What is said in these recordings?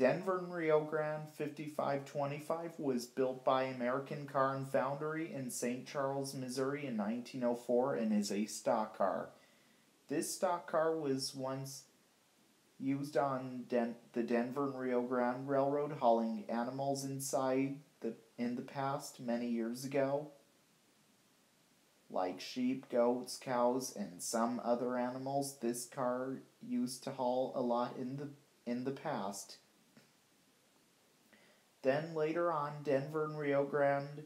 Denver and Rio Grande 5525 was built by American Car and Foundry in St. Charles, Missouri in 1904 and is a stock car. This stock car was once used on Den- the Denver and Rio Grande Railroad hauling animals inside the in the past many years ago like sheep, goats, cows, and some other animals this car used to haul a lot in the in the past. Then later on, Denver and Rio Grande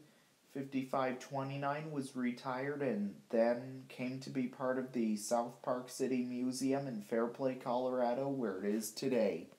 5529 was retired and then came to be part of the South Park City Museum in Fairplay, Colorado, where it is today.